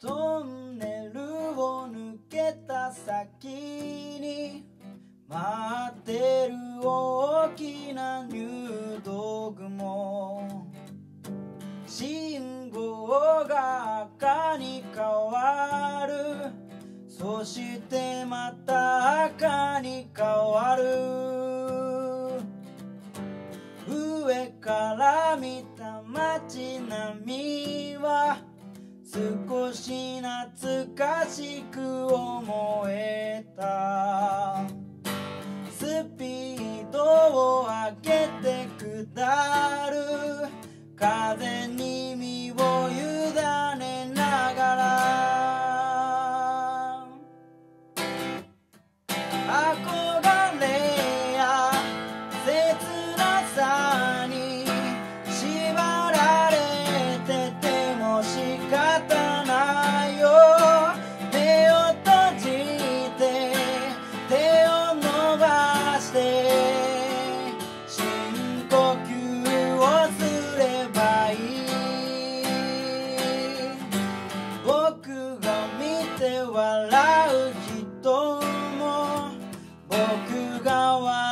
トンネルを抜けた先に待ってる大きな入道雲。信号が赤に変わる。そしてまた赤に変わる。上から見た街並みは少し懐かしく思えた。スピードを上げてください。Wow.